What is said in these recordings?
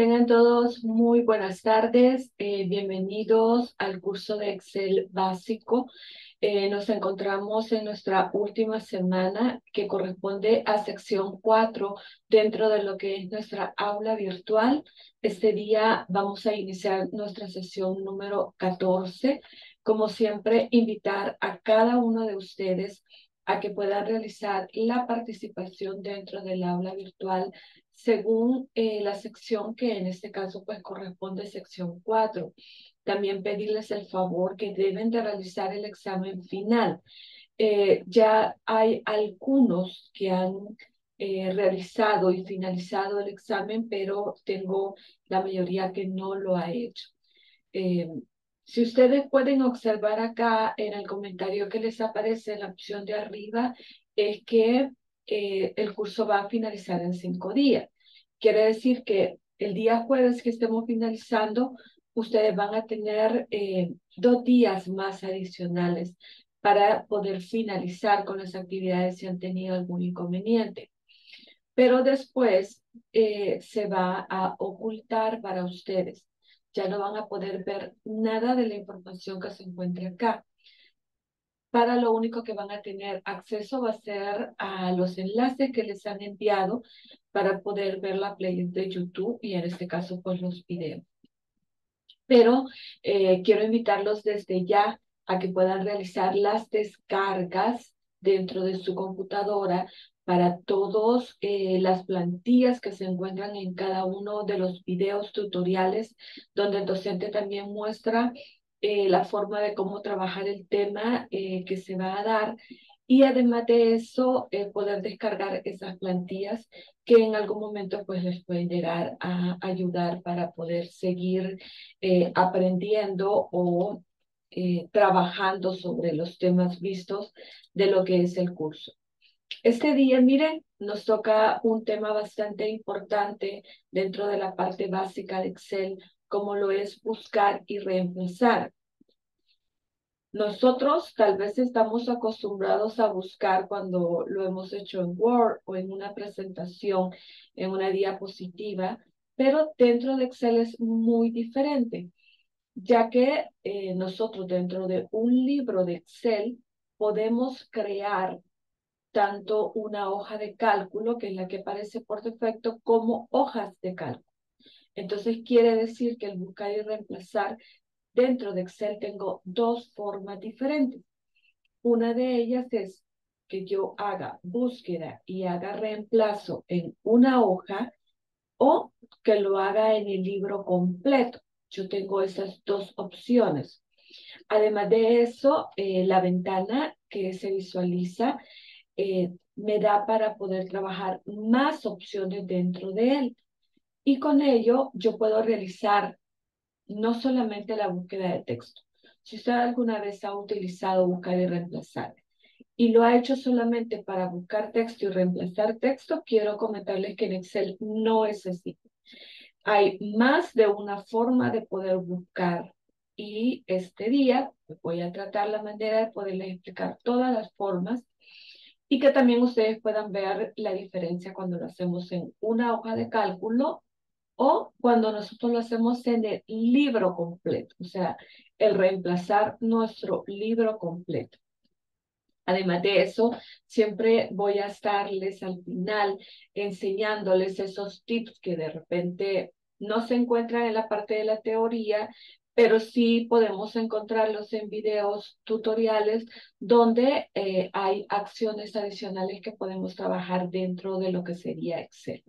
Tengan todos muy buenas tardes. Eh, bienvenidos al curso de Excel básico. Eh, nos encontramos en nuestra última semana que corresponde a sección 4 dentro de lo que es nuestra aula virtual. Este día vamos a iniciar nuestra sesión número 14. Como siempre, invitar a cada uno de ustedes a que puedan realizar la participación dentro del aula virtual según eh, la sección que en este caso pues corresponde sección 4. También pedirles el favor que deben de realizar el examen final. Eh, ya hay algunos que han eh, realizado y finalizado el examen, pero tengo la mayoría que no lo ha hecho. si ustedes pueden observar acá en el comentario que les aparece en la opción de arriba, es que el curso va a finalizar en cinco días. Quiere decir que el día jueves que estemos finalizando, ustedes van a tener eh, dos días más adicionales para poder finalizar con las actividades si han tenido algún inconveniente. Pero después eh, se va a ocultar para ustedes. Ya no van a poder ver nada de la información que se encuentre acá para lo único que van a tener acceso va a ser a los enlaces que les han enviado para poder ver la playlist de YouTube y en este caso pues los videos. Pero eh, quiero invitarlos desde ya a que puedan realizar las descargas dentro de su computadora para todas eh, las plantillas que se encuentran en cada uno de los videos tutoriales donde el docente también muestra eh, la forma de cómo trabajar el tema eh, que se va a dar y además de eso eh, poder descargar esas plantillas que en algún momento pues les pueden llegar a ayudar para poder seguir aprendiendo o trabajando sobre los temas vistos de lo que es el curso. Este día, miren, nos toca un tema bastante importante dentro de la parte básica de Excel, como lo es buscar y reemplazar. Nosotros tal vez estamos acostumbrados a buscar cuando lo hemos hecho en Word o en una presentación, en una diapositiva, pero dentro de Excel es muy diferente, ya que eh, nosotros dentro de un libro de Excel podemos crear tanto una hoja de cálculo, que es la que aparece por defecto, como hojas de cálculo. Entonces quiere decir que el buscar y reemplazar dentro de Excel tengo dos formas diferentes. Una de ellas es que yo haga búsqueda y haga reemplazo en una hoja o que lo haga en el libro completo. Yo tengo esas dos opciones. Además de eso, eh, la ventana que se visualiza eh, me da para poder trabajar más opciones dentro de él. Y con ello yo puedo realizar no solamente la búsqueda de texto. Si usted alguna vez ha utilizado buscar y reemplazar y lo ha hecho solamente para buscar texto y reemplazar texto, quiero comentarles que en Excel no es así. Hay más de una forma de poder buscar y este día voy a tratar la manera de poderles explicar todas las formas y que también ustedes puedan ver la diferencia cuando lo hacemos en una hoja de cálculo o cuando nosotros lo hacemos en el libro completo, o sea, el reemplazar nuestro libro completo. Además de eso, siempre voy a estarles al final enseñándoles esos tips que de repente no se encuentran en la parte de la teoría, pero sí podemos encontrarlos en videos tutoriales donde eh, hay acciones adicionales que podemos trabajar dentro de lo que sería Excel.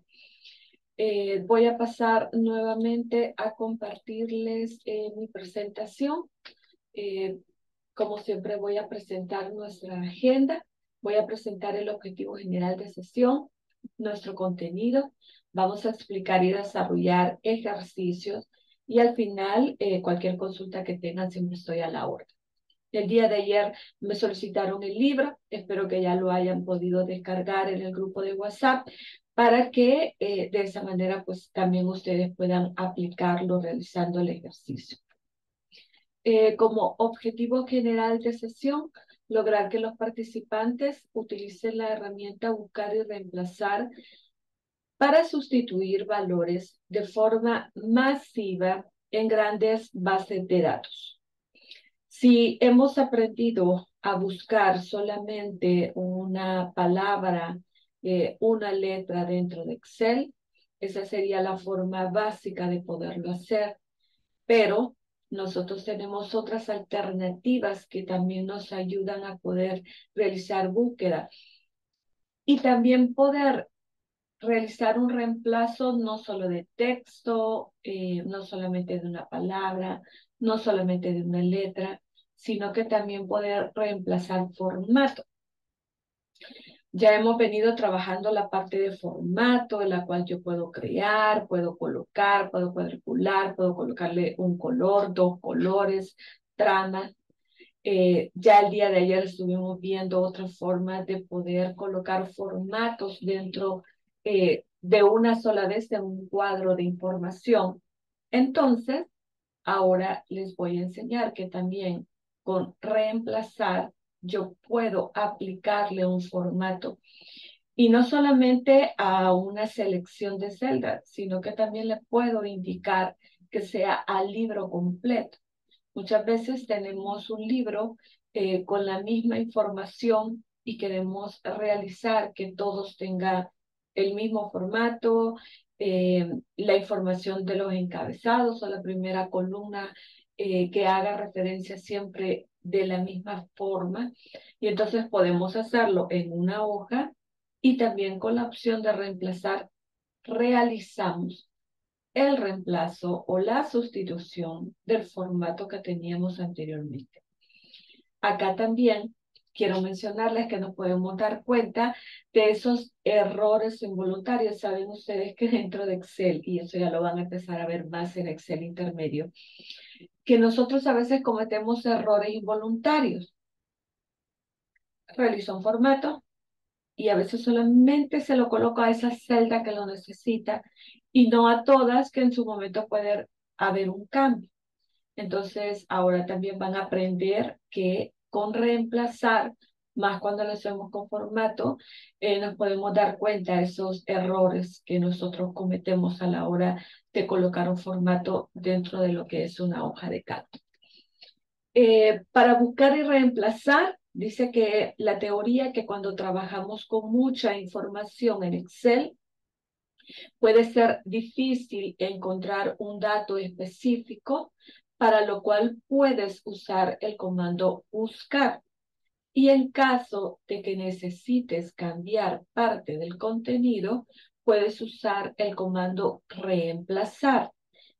Eh, voy a pasar nuevamente a compartirles eh, mi presentación. Eh, como siempre voy a presentar nuestra agenda, voy a presentar el objetivo general de sesión, nuestro contenido, vamos a explicar y desarrollar ejercicios y al final cualquier consulta que tengan siempre estoy a la orden. El día de ayer me solicitaron el libro, espero que ya lo hayan podido descargar en el grupo de WhatsApp para que eh, de esa manera pues también ustedes puedan aplicarlo realizando el ejercicio. Eh, como objetivo general de sesión, lograr que los participantes utilicen la herramienta buscar y reemplazar para sustituir valores de forma masiva en grandes bases de datos. Si hemos aprendido a buscar solamente una palabra, eh, una letra dentro de Excel, esa sería la forma básica de poderlo hacer. Pero nosotros tenemos otras alternativas que también nos ayudan a poder realizar búsqueda y también poder realizar un reemplazo no solo de texto, eh, no solamente de una palabra, no solamente de una letra, sino que también poder reemplazar formato. Ya hemos venido trabajando la parte de formato, en la cual yo puedo crear, puedo colocar, puedo cuadricular, puedo colocarle un color, dos colores, tramas. Eh, ya el día de ayer estuvimos viendo otras formas de poder colocar formatos dentro eh, de una sola vez de un cuadro de información. Entonces, ahora les voy a enseñar que también con reemplazar yo puedo aplicarle un formato y no solamente a una selección de celdas, sino que también le puedo indicar que sea al libro completo. Muchas veces tenemos un libro eh, con la misma información y queremos realizar que todos tengan el mismo formato, eh, la información de los encabezados o la primera columna eh, que haga referencia siempre de la misma forma y entonces podemos hacerlo en una hoja y también con la opción de reemplazar realizamos el reemplazo o la sustitución del formato que teníamos anteriormente. Acá también quiero mencionarles que nos podemos dar cuenta de esos errores involuntarios. Saben ustedes que dentro de Excel, y eso ya lo van a empezar a ver más en Excel intermedio, que nosotros a veces cometemos errores involuntarios. Realizo un formato y a veces solamente se lo coloco a esa celda que lo necesita y no a todas que en su momento puede haber un cambio. Entonces, ahora también van a aprender que con reemplazar, más cuando lo hacemos con formato, eh, nos podemos dar cuenta de esos errores que nosotros cometemos a la hora de colocar un formato dentro de lo que es una hoja de cálculo. Eh, para buscar y reemplazar, dice que la teoría que cuando trabajamos con mucha información en Excel, puede ser difícil encontrar un dato específico, para lo cual puedes usar el comando buscar. Y en caso de que necesites cambiar parte del contenido, puedes usar el comando reemplazar.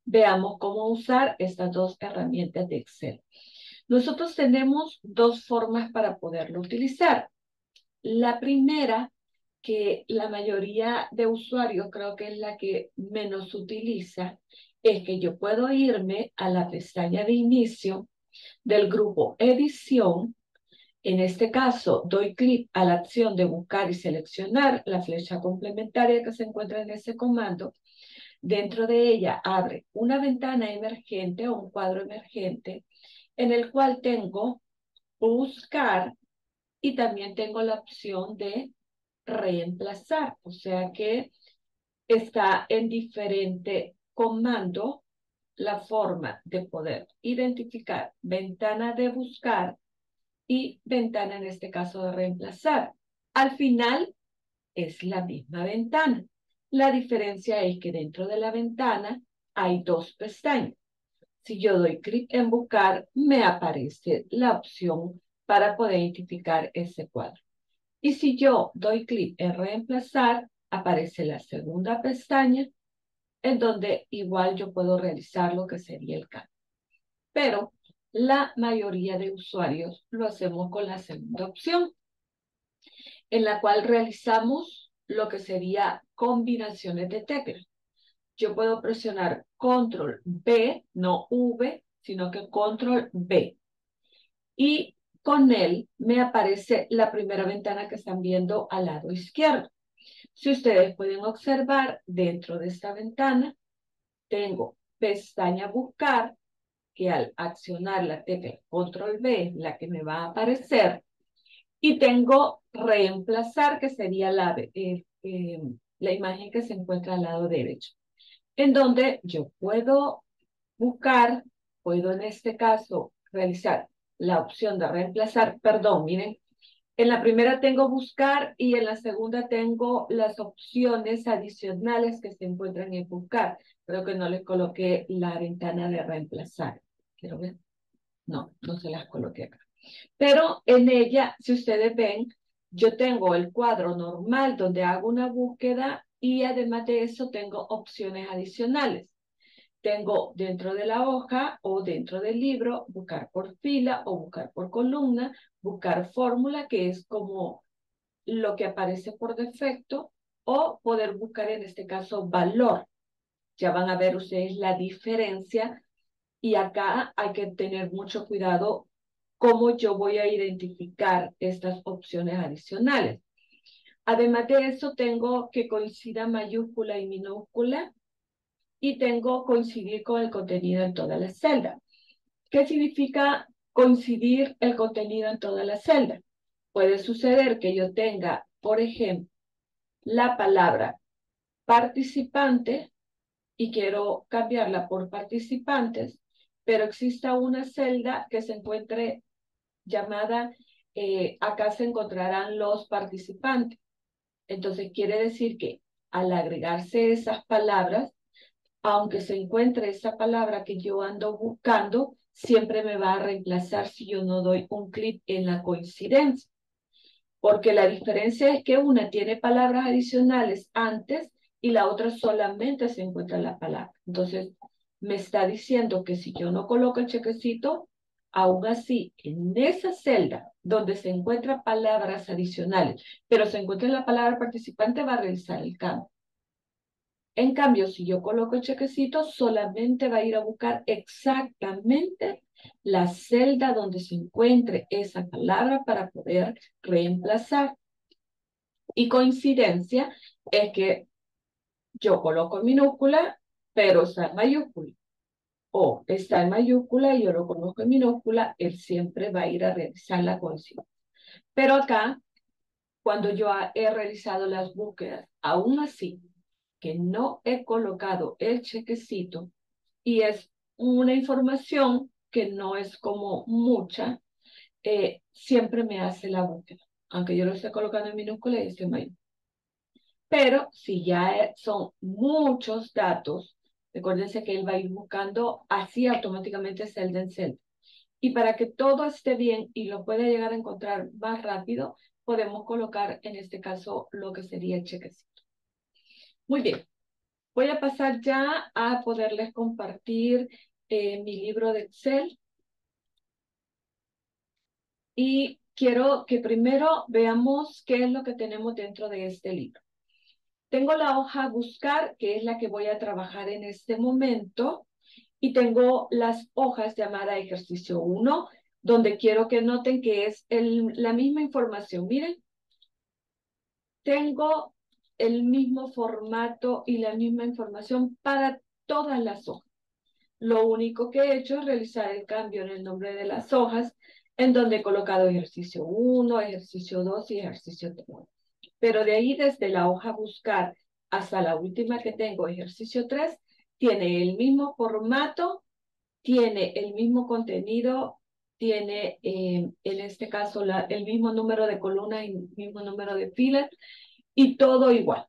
Veamos cómo usar estas dos herramientas de Excel. Nosotros tenemos dos formas para poderlo utilizar. La primera, que la mayoría de usuarios creo que es la que menos utiliza, es que yo puedo irme a la pestaña de inicio del grupo edición. En este caso, doy clic a la acción de buscar y seleccionar la flecha complementaria que se encuentra en ese comando. Dentro de ella abre una ventana emergente o un cuadro emergente en el cual tengo buscar y también tengo la opción de reemplazar. O sea que está en diferente comando la forma de poder identificar ventana de buscar y ventana en este caso de reemplazar. Al final es la misma ventana. La diferencia es que dentro de la ventana hay dos pestañas. Si yo doy clic en buscar, me aparece la opción para poder identificar ese cuadro. Y si yo doy clic en reemplazar, aparece la segunda pestaña en donde igual yo puedo realizar lo que sería el cambio. Pero la mayoría de usuarios lo hacemos con la segunda opción, en la cual realizamos lo que sería combinaciones de teclas. Yo puedo presionar control B, no V, sino que control B. Y con él me aparece la primera ventana que están viendo al lado izquierdo. Si ustedes pueden observar, dentro de esta ventana, tengo pestaña buscar, que al accionar la tecla control B, la que me va a aparecer, y tengo reemplazar, que sería la, eh, eh, la imagen que se encuentra al lado derecho, en donde yo puedo buscar, puedo en este caso realizar la opción de reemplazar, perdón, miren, en la primera tengo buscar y en la segunda tengo las opciones adicionales que se encuentran en buscar. Creo que no les coloqué la ventana de reemplazar. ¿Quiero ver? No, no se las coloqué acá. Pero en ella, si ustedes ven, yo tengo el cuadro normal donde hago una búsqueda y además de eso tengo opciones adicionales. Tengo dentro de la hoja o dentro del libro buscar por fila o buscar por columna, buscar fórmula, que es como lo que aparece por defecto, o poder buscar en este caso valor. Ya van a ver ustedes la diferencia y acá hay que tener mucho cuidado cómo yo voy a identificar estas opciones adicionales. Además de eso, tengo que coincida mayúscula y minúscula y tengo coincidir con el contenido en toda la celda. ¿Qué significa coincidir el contenido en toda la celda? Puede suceder que yo tenga, por ejemplo, la palabra participante y quiero cambiarla por participantes, pero exista una celda que se encuentre llamada, eh, acá se encontrarán los participantes. Entonces quiere decir que al agregarse esas palabras, aunque se encuentre esa palabra que yo ando buscando, siempre me va a reemplazar si yo no doy un clic en la coincidencia. Porque la diferencia es que una tiene palabras adicionales antes y la otra solamente se encuentra la palabra. Entonces, me está diciendo que si yo no coloco el chequecito, aún así, en esa celda donde se encuentran palabras adicionales, pero se encuentra la palabra participante, va a realizar el cambio. En cambio, si yo coloco el chequecito, solamente va a ir a buscar exactamente la celda donde se encuentre esa palabra para poder reemplazar. Y coincidencia es que yo coloco minúscula, pero está en mayúscula. O está en mayúscula y yo lo conozco en minúscula, él siempre va a ir a realizar la coincidencia. Pero acá, cuando yo he realizado las búsquedas, aún así, que no he colocado el chequecito y es una información que no es como mucha, eh, siempre me hace la búsqueda, aunque yo lo esté colocando en minúscula y esté mayúscula. Pero si ya son muchos datos, recuérdense que él va a ir buscando así automáticamente celda en celda. Y para que todo esté bien y lo pueda llegar a encontrar más rápido, podemos colocar en este caso lo que sería el chequecito. Muy bien, voy a pasar ya a poderles compartir eh, mi libro de Excel. Y quiero que primero veamos qué es lo que tenemos dentro de este libro. Tengo la hoja buscar, que es la que voy a trabajar en este momento, y tengo las hojas llamada ejercicio 1, donde quiero que noten que es la misma información. Miren, tengo el mismo formato y la misma información para todas las hojas. Lo único que he hecho es realizar el cambio en el nombre de las hojas, en donde he colocado ejercicio 1, ejercicio 2 y ejercicio 3. Pero de ahí, desde la hoja buscar hasta la última que tengo, ejercicio 3, tiene el mismo formato, tiene el mismo contenido, tiene eh, en este caso el mismo número de columnas y el mismo número de filas y todo igual.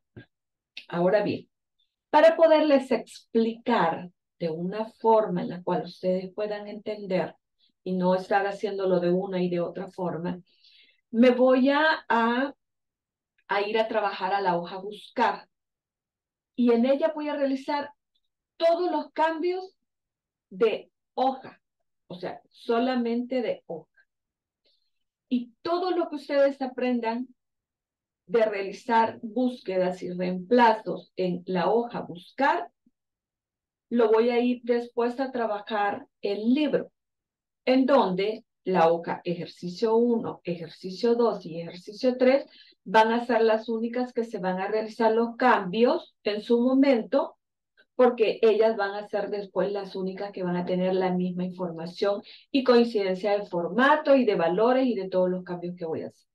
Ahora bien, para poderles explicar de una forma en la cual ustedes puedan entender y no estar haciéndolo de una y de otra forma, me voy a, a, ir a trabajar a la hoja buscar y en ella voy a realizar todos los cambios de hoja, o sea, solamente de hoja. Y todo lo que ustedes aprendan de realizar búsquedas y reemplazos en la hoja buscar, lo voy a ir después a trabajar el libro, en donde la hoja ejercicio 1, ejercicio 2 y ejercicio 3 van a ser las únicas que se van a realizar los cambios en su momento, porque ellas van a ser después las únicas que van a tener la misma información y coincidencia de formato y de valores y de todos los cambios que voy a hacer.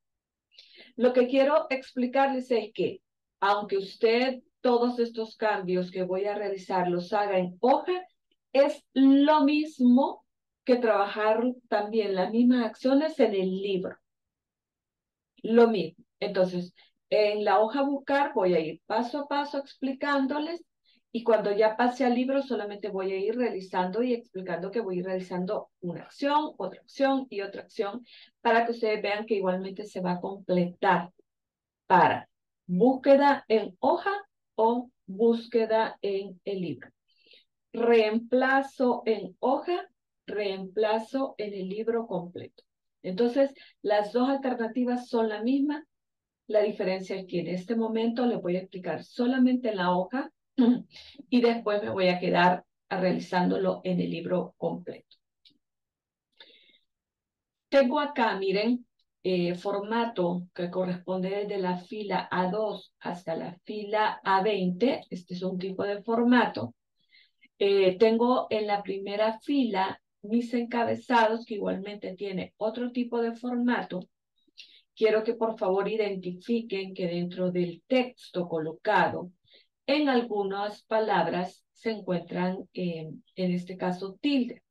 Lo que quiero explicarles es que aunque usted todos estos cambios que voy a realizar los haga en hoja, es lo mismo que trabajar también las mismas acciones en el libro. Lo mismo. Entonces, en la hoja buscar voy a ir paso a paso explicándoles y cuando ya pase al libro solamente voy a ir realizando y explicando que voy a ir realizando una acción, otra acción y otra acción para que ustedes vean que igualmente se va a completar para búsqueda en hoja o búsqueda en el libro. Reemplazo en hoja, reemplazo en el libro completo. Entonces, las dos alternativas son la misma. La diferencia es que en este momento le voy a explicar solamente la hoja y después me voy a quedar realizándolo en el libro completo. Tengo acá, miren, eh, formato que corresponde desde la fila A2 hasta la fila A20. Este es un tipo de formato. Eh, tengo en la primera fila mis encabezados, que igualmente tiene otro tipo de formato. Quiero que por favor identifiquen que dentro del texto colocado en algunas palabras se encuentran, eh, en este caso, tilde.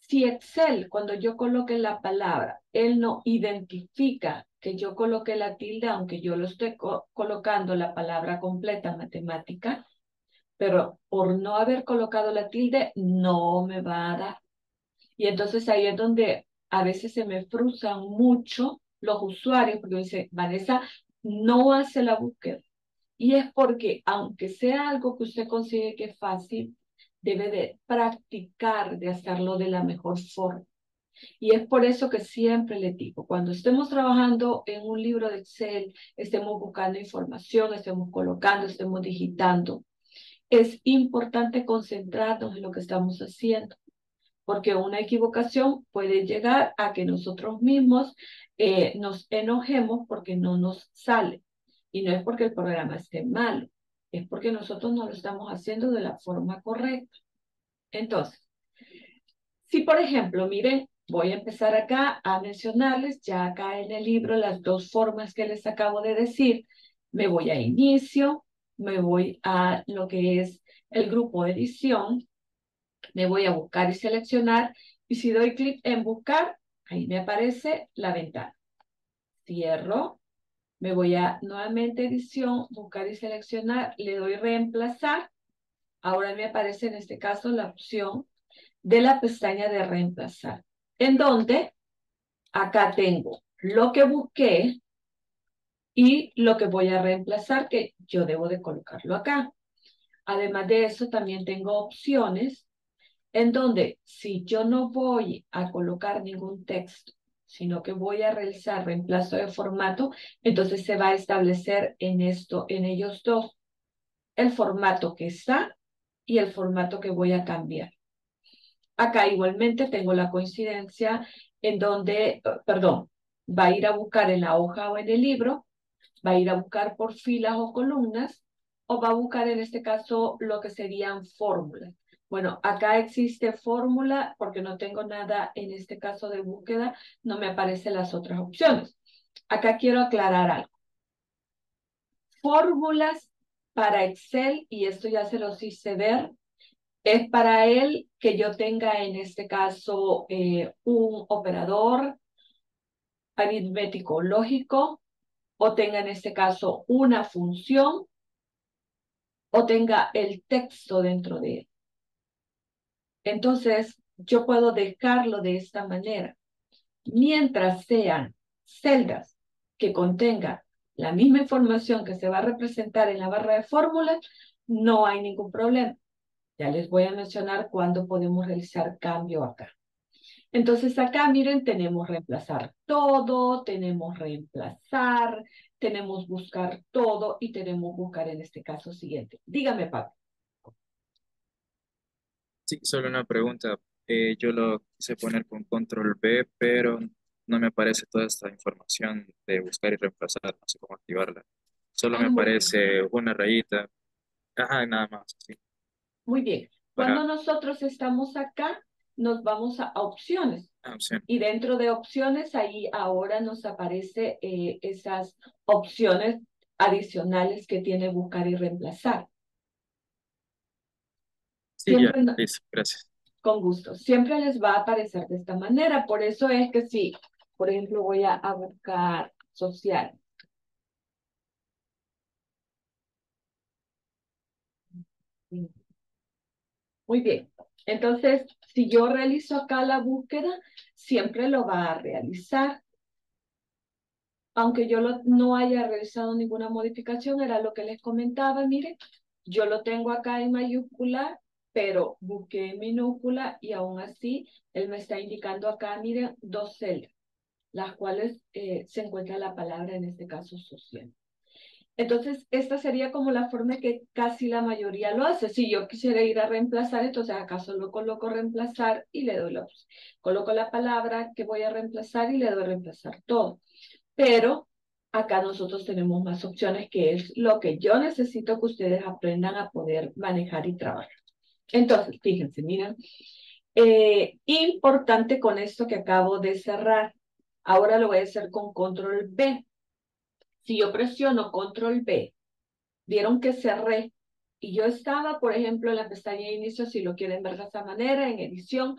Si Excel, cuando yo coloque la palabra, él no identifica que yo coloque la tilde, aunque yo lo esté colocando la palabra completa matemática, pero por no haber colocado la tilde, no me va a dar. Y entonces ahí es donde a veces se me frustran mucho los usuarios, porque dicen, Vanessa no hace la búsqueda. Y es porque, aunque sea algo que usted considere que es fácil, debe de practicar de hacerlo de la mejor forma. Y es por eso que siempre le digo, cuando estemos trabajando en un libro de Excel, estemos buscando información, estemos colocando, estemos digitando, es importante concentrarnos en lo que estamos haciendo, porque una equivocación puede llegar a que nosotros mismos eh, nos enojemos porque no nos sale. Y no es porque el programa esté malo, es porque nosotros no lo estamos haciendo de la forma correcta. Entonces, si por ejemplo, miren, voy a empezar acá a mencionarles ya acá en el libro las dos formas que les acabo de decir. Me voy a inicio, me voy a lo que es el grupo edición, me voy a buscar y seleccionar y si doy clic en buscar, ahí me aparece la ventana. Cierro me voy a nuevamente edición, buscar y seleccionar, le doy reemplazar. Ahora me aparece en este caso la opción de la pestaña de reemplazar, en donde acá tengo lo que busqué y lo que voy a reemplazar, que yo debo de colocarlo acá. Además de eso, también tengo opciones en donde si yo no voy a colocar ningún texto sino que voy a realizar reemplazo de formato, entonces se va a establecer en esto, en ellos dos, el formato que está y el formato que voy a cambiar. Acá igualmente tengo la coincidencia en donde, eh, perdón, va a ir a buscar en la hoja o en el libro, va a ir a buscar por filas o columnas, o va a buscar en este caso lo que serían fórmulas. Bueno, acá existe fórmula porque no tengo nada en este caso de búsqueda, no me aparecen las otras opciones. Acá quiero aclarar algo. Fórmulas para Excel, y esto ya se los hice ver, es para él que yo tenga en este caso eh, un operador aritmético lógico o tenga en este caso una función o tenga el texto dentro de él. Entonces, yo puedo dejarlo de esta manera. Mientras sean celdas que contengan la misma información que se va a representar en la barra de fórmulas, no hay ningún problema. Ya les voy a mencionar cuándo podemos realizar cambio acá. Entonces acá, miren, tenemos reemplazar todo, tenemos reemplazar, tenemos buscar todo y tenemos buscar en este caso siguiente. Dígame, Pablo. Sí, solo una pregunta. Eh, yo lo quise poner con control B, pero no me aparece toda esta información de buscar y reemplazar, no sé cómo activarla. Solo me ah, aparece una rayita. Ajá, nada más. Muy bien. Cuando nosotros estamos acá, nos vamos a opciones. Ah, y dentro de opciones, ahí ahora nos aparece eh, esas opciones adicionales que tiene buscar y reemplazar. Sí, ya, gracias. Con gusto. Siempre les va a aparecer de esta manera. Por eso es que si, por ejemplo, voy a, a buscar social. Muy bien. Entonces, si yo realizo acá la búsqueda, siempre lo va a realizar. Aunque yo no haya realizado ninguna modificación, era lo que les comentaba, miren, yo lo tengo acá en mayúscula, pero busqué minúscula y aún así él me está indicando acá, miren, dos celdas, las cuales eh, se encuentra la palabra, en este caso, social. Entonces, esta sería como la forma que casi la mayoría lo hace. Si yo quisiera ir a reemplazar, entonces acá solo coloco reemplazar y le doy la opción. Coloco la palabra que voy a reemplazar y le doy reemplazar todo. Pero acá nosotros tenemos más opciones, que es lo que yo necesito que ustedes aprendan a poder manejar y trabajar. Entonces, fíjense, miren, eh, importante con esto que acabo de cerrar. Ahora lo voy a hacer con control B. Si yo presiono control B, vieron que cerré y yo estaba, por ejemplo, en la pestaña de inicio, si lo quieren ver de esta manera, en edición,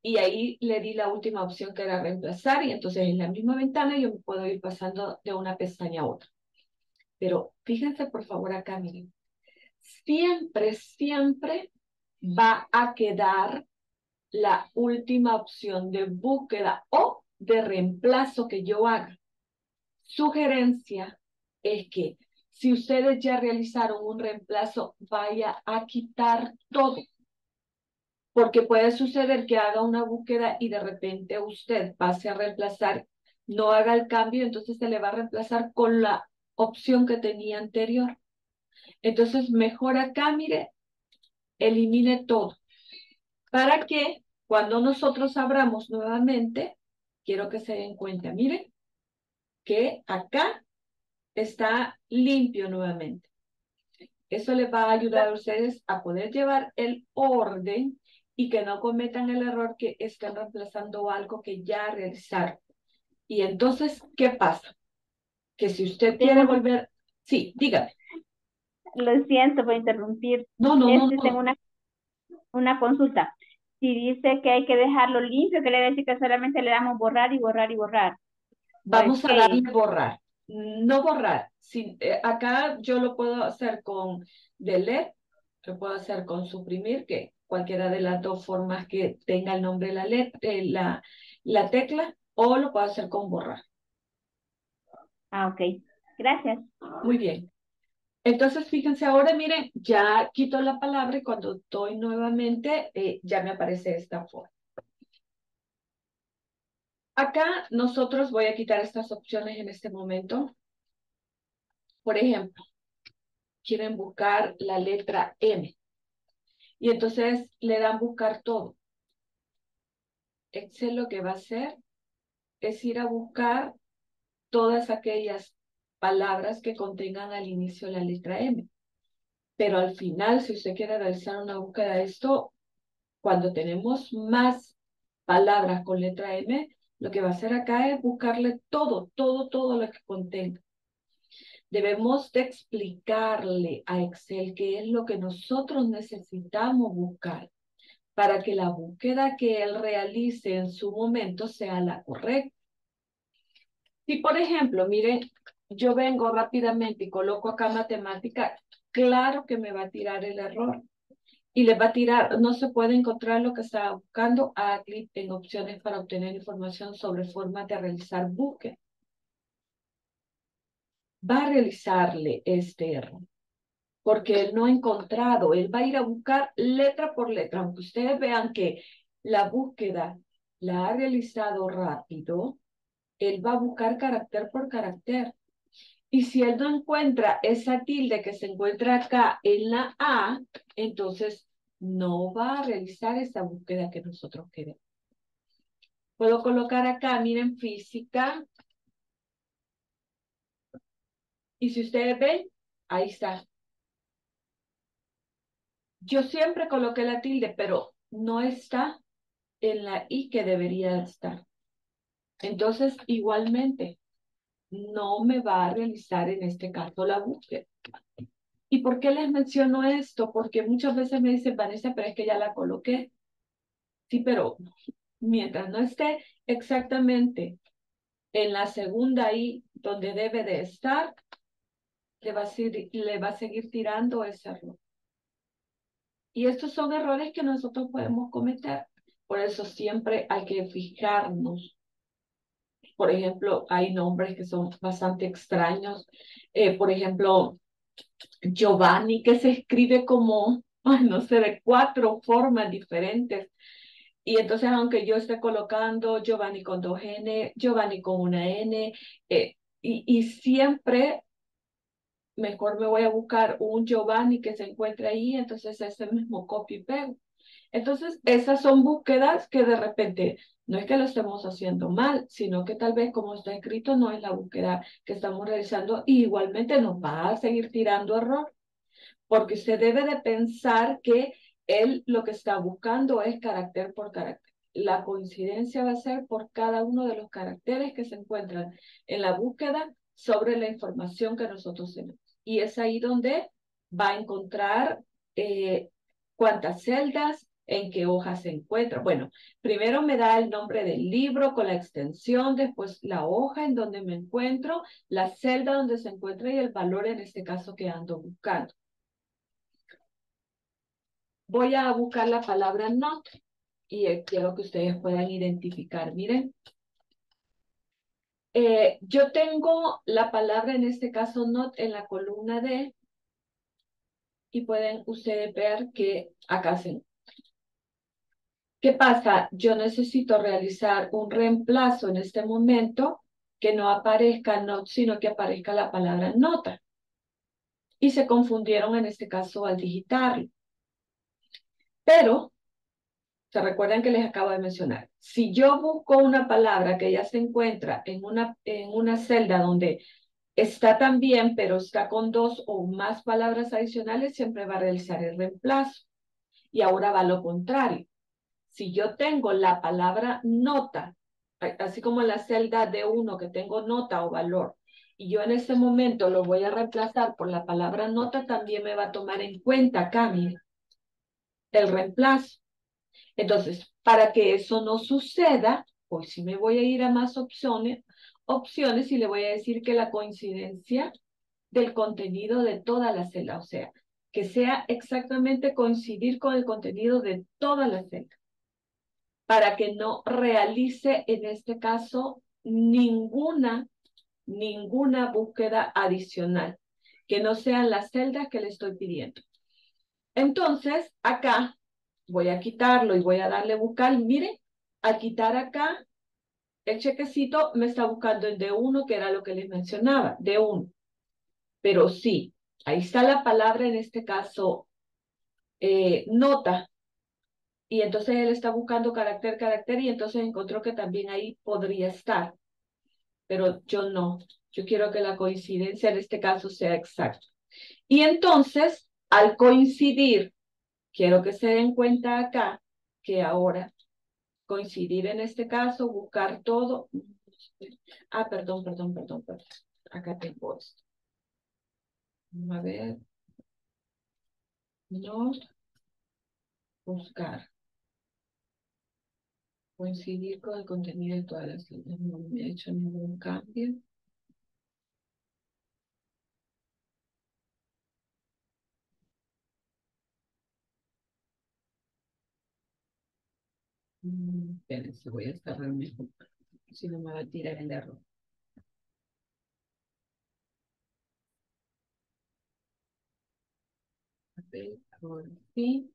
y ahí le di la última opción que era reemplazar, y entonces en la misma ventana yo me puedo ir pasando de una pestaña a otra. Pero fíjense por favor acá, miren. Siempre, siempre va a quedar la última opción de búsqueda o de reemplazo que yo haga sugerencia es que si ustedes ya realizaron un reemplazo, vaya a quitar todo. Porque puede suceder que haga una búsqueda y de repente usted pase a reemplazar, no haga el cambio, entonces se le va a reemplazar con la opción que tenía anterior. Entonces, mejor acá, mire, elimine todo. Para que cuando nosotros abramos nuevamente, quiero que se den cuenta, miren, que acá está limpio nuevamente. Eso les va a ayudar a ustedes a poder llevar el orden y que no cometan el error que estén reemplazando algo que ya realizaron. Y entonces, ¿qué pasa? Que si usted quiere volver, sí, dígame. Lo siento por interrumpir. No, no, no, Tengo una, una consulta. Si dice que hay que dejarlo limpio, que le decir que solamente le damos borrar y borrar y borrar. Vamos a darle borrar. No borrar. Si, eh, acá yo lo puedo hacer con delete, lo puedo hacer con suprimir, que cualquiera de las dos formas que tenga el nombre de la, letra, eh, la, la tecla, o lo puedo hacer con borrar. Ah, ok. Gracias. Muy bien. Entonces, fíjense ahora, miren, ya quito la palabra y cuando doy nuevamente, eh, ya me aparece esta forma. Acá nosotros voy a quitar estas opciones en este momento. Por ejemplo, quieren buscar la letra M. Y entonces le dan buscar todo. Excel lo que va a hacer es ir a buscar todas aquellas palabras que contengan al inicio la letra M. Pero al final, si usted quiere realizar una búsqueda de esto, cuando tenemos más palabras con letra M, lo que va a hacer acá es buscarle todo, todo, todo lo que contenga. Debemos de explicarle a Excel qué es lo que nosotros necesitamos buscar para que la búsqueda que él realice en su momento sea la correcta. Si, por ejemplo, miren, yo vengo rápidamente y coloco acá matemática, claro que me va a tirar el error y le va a tirar, no se puede encontrar lo que está buscando, a clic en opciones para obtener información sobre formas de realizar búsqueda. Va a realizarle este error, porque él no ha encontrado, él va a ir a buscar letra por letra, aunque ustedes vean que la búsqueda la ha realizado rápido, él va a buscar carácter por carácter. Y si él no encuentra esa tilde que se encuentra acá en la A, entonces no va a realizar esa búsqueda que nosotros queremos. Puedo colocar acá, miren, física. Y si ustedes ven, ahí está. Yo siempre coloqué la tilde, pero no está en la I que debería estar. Entonces, igualmente, no me va a realizar en este caso la búsqueda. ¿Y por qué les menciono esto? Porque muchas veces me dicen, Vanessa, pero es que ya la coloqué. Sí, pero mientras no esté exactamente en la segunda I donde debe de estar, le va a seguir, le va a seguir tirando ese error. Y estos son errores que nosotros podemos cometer. Por eso siempre hay que fijarnos. Por ejemplo, hay nombres que son bastante extraños. Eh, por ejemplo, Giovanni, que se escribe como, no sé, de cuatro formas diferentes. Y entonces, aunque yo esté colocando Giovanni con dos N, Giovanni con una N, eh, y, y siempre mejor me voy a buscar un Giovanni que se encuentre ahí, entonces ese mismo copy y. Entonces, esas son búsquedas que de repente no es que lo estemos haciendo mal, sino que tal vez como está escrito no es la búsqueda que estamos realizando y igualmente nos va a seguir tirando error, porque usted debe de pensar que él lo que está buscando es carácter por carácter. La coincidencia va a ser por cada uno de los caracteres que se encuentran en la búsqueda sobre la información que nosotros tenemos. Y es ahí donde va a encontrar eh, cuántas celdas, en qué hoja se encuentra. Bueno, primero me da el nombre del libro con la extensión, después la hoja en donde me encuentro, la celda donde se encuentra y el valor en este caso que ando buscando. Voy a buscar la palabra not y eh, quiero que ustedes puedan identificar. Miren, eh, yo tengo la palabra, en este caso not, en la columna D y pueden ustedes ver que acá se ¿Qué pasa? Yo necesito realizar un reemplazo en este momento que no aparezca not, sino que aparezca la palabra nota. Y se confundieron en este caso al digitarlo. Pero, se recuerdan que les acabo de mencionar, si yo busco una palabra que ya se encuentra en una, en una celda donde está también, pero está con dos o más palabras adicionales, siempre va a realizar el reemplazo. Y ahora va lo contrario si yo tengo la palabra nota, así como la celda de uno que tengo nota o valor, y yo en ese momento lo voy a reemplazar por la palabra nota, también me va a tomar en cuenta acá, el reemplazo. Entonces, para que eso no suceda, pues sí me voy a ir a más opciones, opciones y le voy a decir que la coincidencia del contenido de toda la celda, o sea, que sea exactamente coincidir con el contenido de toda la celda para que no realice en este caso ninguna, ninguna búsqueda adicional, que no sean las celdas que le estoy pidiendo. Entonces, acá voy a quitarlo y voy a darle buscar. Mire, al quitar acá, el chequecito me está buscando en D1, que era lo que les mencionaba, D1. Pero sí, ahí está la palabra, en este caso, eh, nota, y entonces él está buscando carácter, carácter, y entonces encontró que también ahí podría estar. Pero yo no. Yo quiero que la coincidencia en este caso sea exacta. Y entonces, al coincidir, quiero que se den cuenta acá que ahora coincidir en este caso, buscar todo. Ah, perdón, perdón, perdón, perdón. Acá tengo esto. A ver. No. Buscar coincidir con el contenido de todas las líneas. No me he hecho ningún cambio. Mm, espérense, voy a estar mejor. Si no me va a tirar el error. Sí.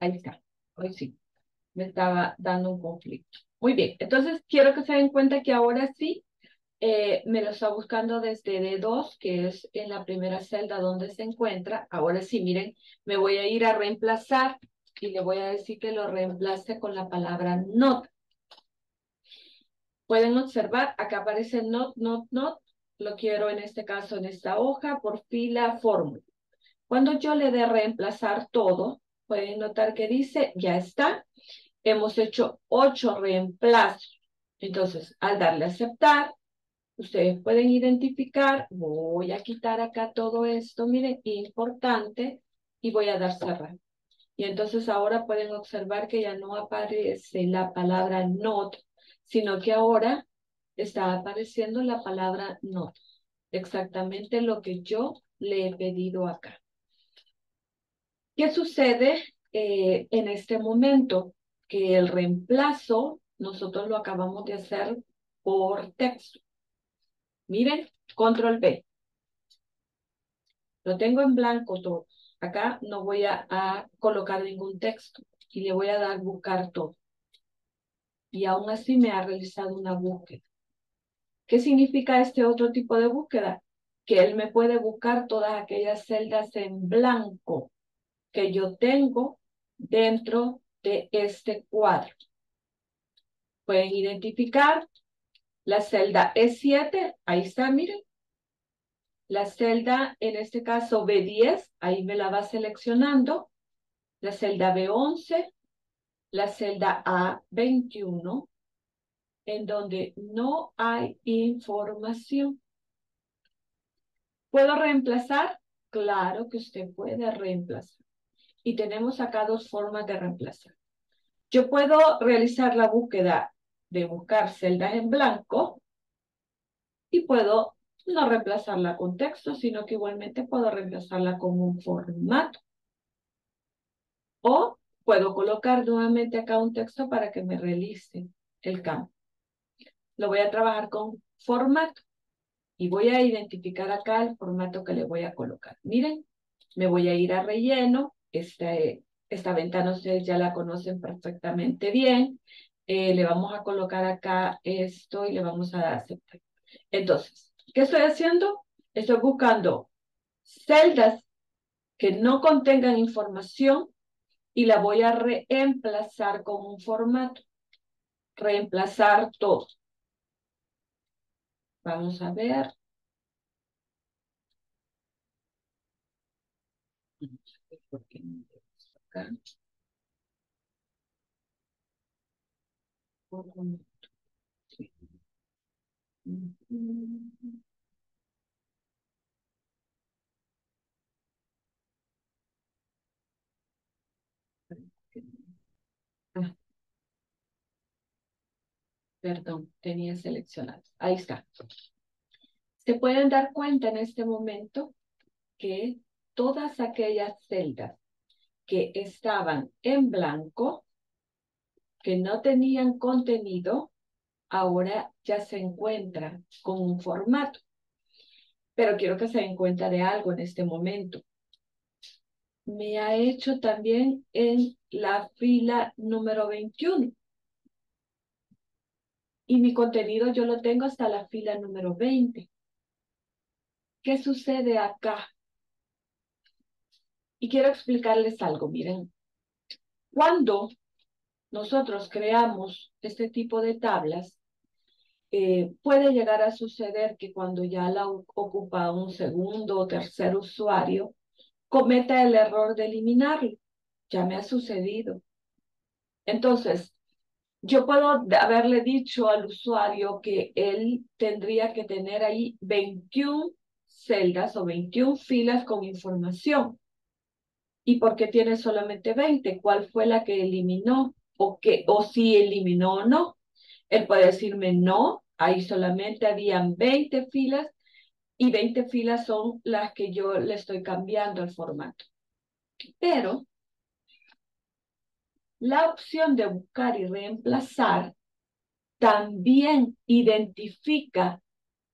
Ahí está. Hoy sí. Me estaba dando un conflicto. Muy bien. Entonces, quiero que se den cuenta que ahora sí eh, me lo está buscando desde D2, que es en la primera celda donde se encuentra. Ahora sí, miren, me voy a ir a reemplazar y le voy a decir que lo reemplace con la palabra not. Pueden observar, acá aparece not, not, not, lo quiero en este caso en esta hoja por fila fórmula. Cuando yo le dé reemplazar todo, pueden notar que dice, ya está, hemos hecho ocho reemplazos. Entonces, al darle a aceptar, ustedes pueden identificar, voy a quitar acá todo esto, miren, importante, y voy a dar cerrar. Y entonces ahora pueden observar que ya no aparece la palabra not, sino que ahora está apareciendo la palabra not. Exactamente lo que yo le he pedido acá. ¿Qué sucede eh, en este momento? Que el reemplazo nosotros lo acabamos de hacer por texto. Miren, control B. Lo tengo en blanco todo. Acá no voy a, a colocar ningún texto y le voy a dar buscar todo. Y aún así me ha realizado una búsqueda. ¿Qué significa este otro tipo de búsqueda? Que él me puede buscar todas aquellas celdas en blanco que yo tengo dentro de este cuadro. Pueden identificar la celda E7, ahí está, miren. La celda, en este caso B10, ahí me la va seleccionando. La celda B11, la celda A21, en donde no hay información. ¿Puedo reemplazar? Claro que usted puede reemplazar y tenemos acá dos formas de reemplazar. Yo puedo realizar la búsqueda de buscar celdas en blanco y puedo no reemplazarla con texto, sino que igualmente puedo reemplazarla con un formato. O puedo colocar nuevamente acá un texto para que me realice el campo. Lo voy a trabajar con formato y voy a identificar acá el formato que le voy a colocar. Miren, me voy a ir a relleno este, esta ventana ustedes ya la conocen perfectamente bien. Eh, le vamos a colocar acá esto y le vamos a dar aceptar. Entonces, ¿qué estoy haciendo? Estoy buscando celdas que no contengan información y la voy a reemplazar con un formato. Reemplazar todo. Vamos a ver. porque no acá. Sí. Ah. Perdón, tenía seleccionado. Ahí está. Se pueden dar cuenta en este momento que todas aquellas celdas que estaban en blanco, que no tenían contenido, ahora ya se encuentran con un formato. Pero quiero que se den cuenta de algo en este momento. Me ha hecho también en la fila número 21. Y mi contenido yo lo tengo hasta la fila número 20. ¿Qué sucede acá? Y quiero explicarles algo, miren. Cuando nosotros creamos este tipo de tablas, eh, puede llegar a suceder que cuando ya la ocupa un segundo o tercer usuario, cometa el error de eliminarlo. Ya me ha sucedido. Entonces, yo puedo haberle dicho al usuario que él tendría que tener ahí 21 celdas o 21 filas con información y por qué tiene solamente 20, cuál fue la que eliminó o, que, o si eliminó o no. Él puede decirme no, ahí solamente habían 20 filas y 20 filas son las que yo le estoy cambiando el formato. Pero la opción de buscar y reemplazar también identifica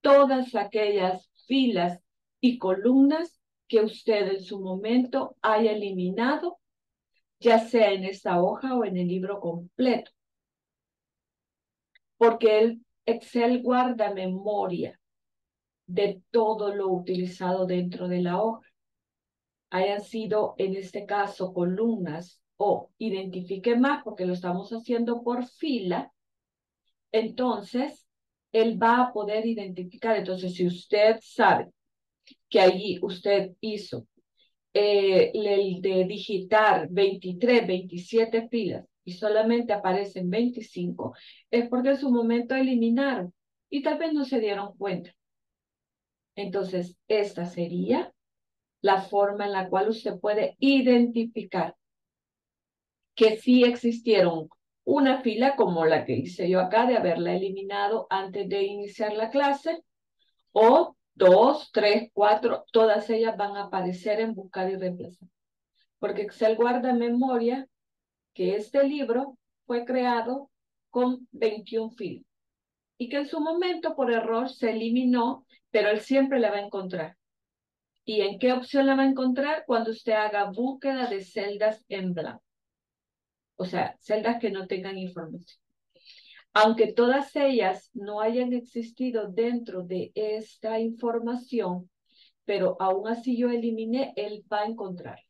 todas aquellas filas y columnas que usted en su momento haya eliminado, ya sea en esta hoja o en el libro completo. Porque el Excel guarda memoria de todo lo utilizado dentro de la hoja. Hayan sido, en este caso, columnas o identifique más porque lo estamos haciendo por fila, entonces él va a poder identificar. Entonces, si usted sabe que allí usted hizo eh, el de digitar 23, 27 filas y solamente aparecen 25, es porque en su momento eliminaron y tal vez no se dieron cuenta. Entonces, esta sería la forma en la cual usted puede identificar que sí existieron una fila como la que hice yo acá de haberla eliminado antes de iniciar la clase o dos, tres, cuatro, todas ellas van a aparecer en buscar y reemplazar. Porque Excel guarda memoria que este libro fue creado con 21 filas y que en su momento por error se eliminó, pero él siempre la va a encontrar. ¿Y en qué opción la va a encontrar? Cuando usted haga búsqueda de celdas en blanco. O sea, celdas que no tengan información. Aunque todas ellas no hayan existido dentro de esta información, pero aún así yo eliminé, él va a encontrar.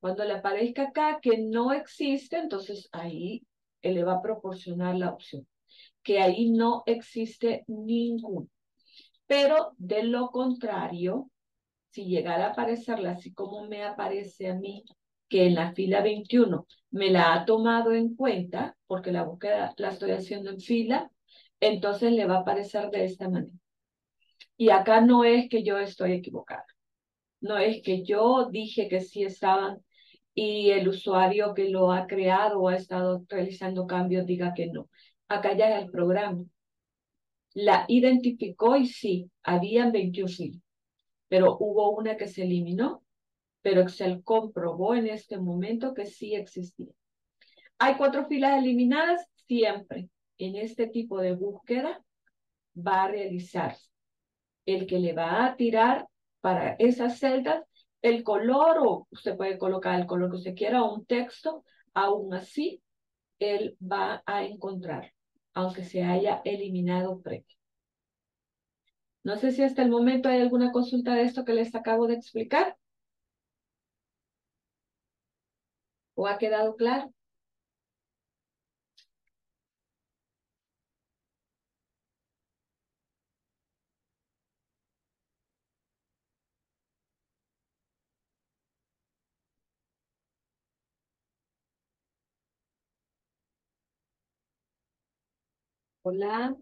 Cuando le aparezca acá que no existe, entonces ahí él le va a proporcionar la opción. Que ahí no existe ninguno. Pero de lo contrario, si llegara a aparecerla así como me aparece a mí, que en la fila 21 me la ha tomado en cuenta, porque la búsqueda la estoy haciendo en fila, entonces le va a aparecer de esta manera. Y acá no es que yo estoy equivocada. No es que yo dije que sí estaban y el usuario que lo ha creado o ha estado realizando cambios diga que no. Acá ya es el programa. La identificó y sí, habían 21 filas, pero hubo una que se eliminó pero Excel comprobó en este momento que sí existía. Hay cuatro filas eliminadas, siempre en este tipo de búsqueda va a realizarse. El que le va a tirar para esas celdas el color o usted puede colocar el color que usted quiera o un texto, aún así él va a encontrar, aunque se haya eliminado previo. No sé si hasta el momento hay alguna consulta de esto que les acabo de explicar. ¿O ha quedado claro? Hola.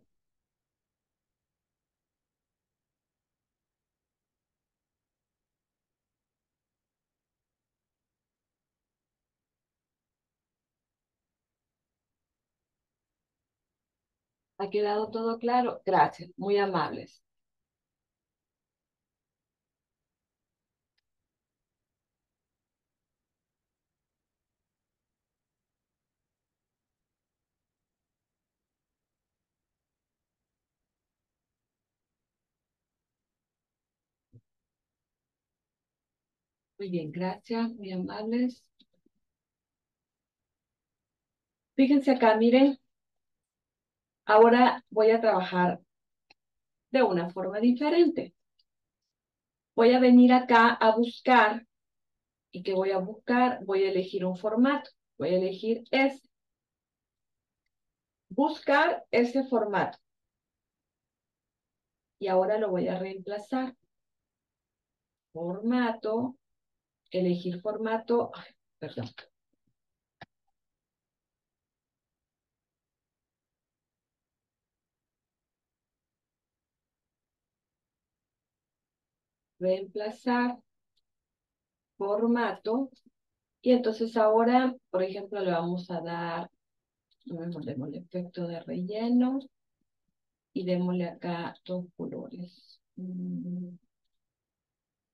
¿Ha quedado todo claro? Gracias, muy amables. Muy bien, gracias, muy amables. Fíjense acá, miren, Ahora voy a trabajar de una forma diferente. Voy a venir acá a buscar. ¿Y qué voy a buscar? Voy a elegir un formato. Voy a elegir este. Buscar ese formato. Y ahora lo voy a reemplazar. Formato. Elegir formato. perdón. Reemplazar formato y entonces ahora, por ejemplo, le vamos a dar, démosle efecto de relleno y démosle acá dos colores. Mm,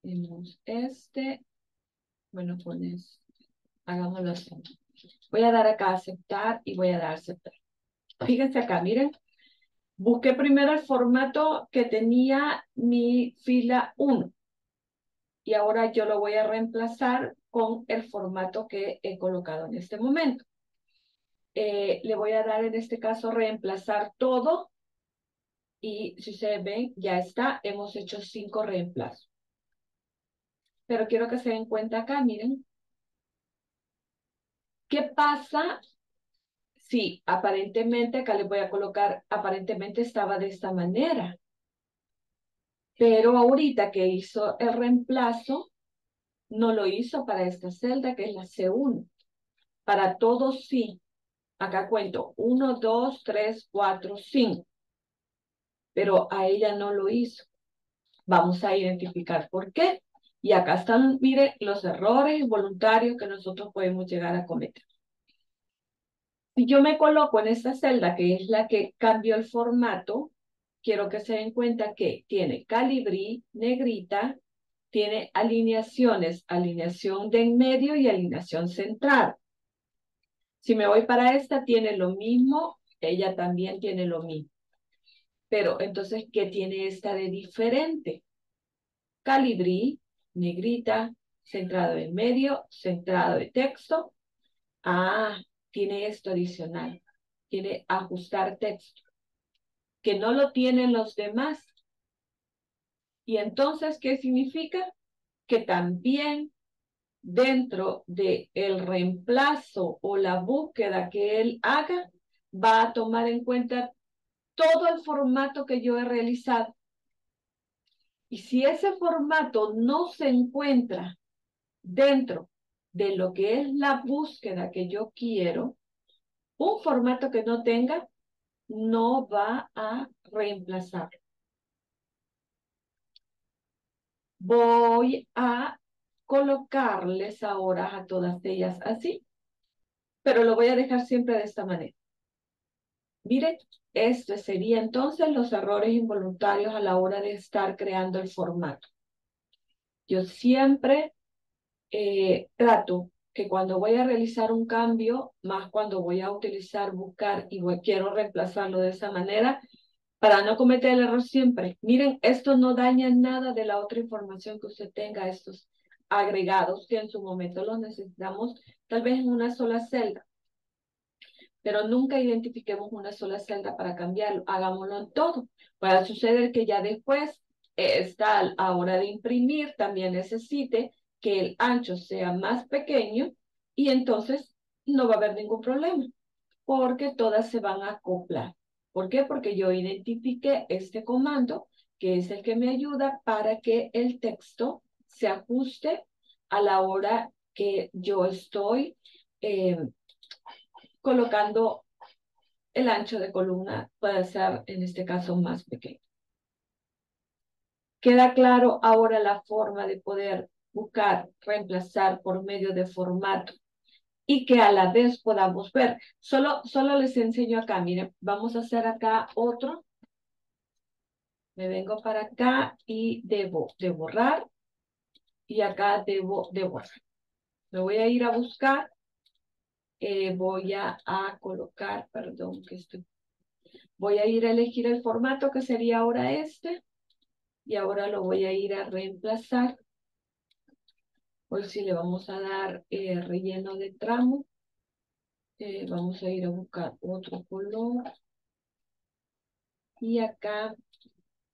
tenemos este, bueno, pues hagámoslo así. Voy a dar acá aceptar y voy a dar aceptar. Fíjense acá, miren, Busqué primero el formato que tenía mi fila 1 y ahora yo lo voy a reemplazar con el formato que he colocado en este momento. Eh, le voy a dar en este caso reemplazar todo y si ustedes ven ya está, hemos hecho cinco reemplazos. Pero quiero que se den cuenta acá, miren. ¿Qué pasa Sí, aparentemente, acá le voy a colocar, aparentemente estaba de esta manera. Pero ahorita que hizo el reemplazo, no lo hizo para esta celda que es la C1. Para todos sí. Acá cuento 1, 2, 3, 4, 5. Pero a ella no lo hizo. Vamos a identificar por qué. Y acá están, mire, los errores involuntarios que nosotros podemos llegar a cometer. Si yo me coloco en esta celda, que es la que cambió el formato, quiero que se den cuenta que tiene calibrí, negrita, tiene alineaciones, alineación de en medio y alineación central. Si me voy para esta, tiene lo mismo, ella también tiene lo mismo. Pero entonces, ¿qué tiene esta de diferente? Calibrí, negrita, centrado en medio, centrado de texto. Ah, tiene esto adicional. Tiene ajustar texto, que no lo tienen los demás. Y entonces, ¿qué significa? Que también dentro de el reemplazo o la búsqueda que él haga, va a tomar en cuenta todo el formato que yo he realizado. Y si ese formato no se encuentra dentro de lo que es la búsqueda que yo quiero, un formato que no tenga no va a reemplazar. Voy a colocarles ahora a todas ellas así, pero lo voy a dejar siempre de esta manera. Miren, este sería entonces los errores involuntarios a la hora de estar creando el formato. Yo siempre eh, trato que cuando voy a realizar un cambio, más cuando voy a utilizar buscar y quiero reemplazarlo de esa manera, para no cometer el error siempre. Miren, esto no daña nada de la otra información que usted tenga, estos agregados que en su momento los necesitamos tal vez en una sola celda. Pero nunca identifiquemos una sola celda para cambiarlo, hagámoslo en todo. Puede suceder que ya después eh, está a la hora de imprimir, también necesite que el ancho sea más pequeño y entonces no va a haber ningún problema porque todas se van a acoplar. ¿Por qué? Porque yo identifiqué este comando que es el que me ayuda para que el texto se ajuste a la hora que yo estoy eh, colocando el ancho de columna, puede ser en este caso más pequeño. Queda claro ahora la forma de poder buscar, reemplazar por medio de formato y que a la vez podamos ver. Solo, solo les enseño acá, miren, vamos a hacer acá otro. Me vengo para acá y debo de borrar y acá debo de borrar. Me voy a ir a buscar, eh, voy a, a colocar, perdón, que estoy, voy a ir a elegir el formato que sería ahora este y ahora lo voy a ir a reemplazar Hoy sí le vamos a dar eh, relleno de tramo. Eh, vamos a ir a buscar otro color. Y acá,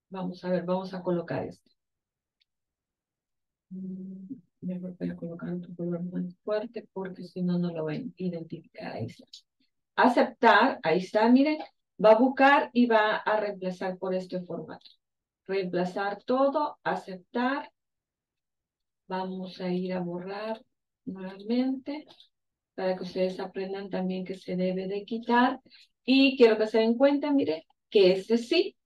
vamos a ver, vamos a colocar este. Mm, mejor voy a colocar otro color más fuerte porque si no, no lo voy a identificar. Ahí está. Aceptar, ahí está, miren. Va a buscar y va a reemplazar por este formato. Reemplazar todo, aceptar Vamos a ir a borrar nuevamente para que ustedes aprendan también que se debe de quitar. Y quiero que se den cuenta, mire, que este sí,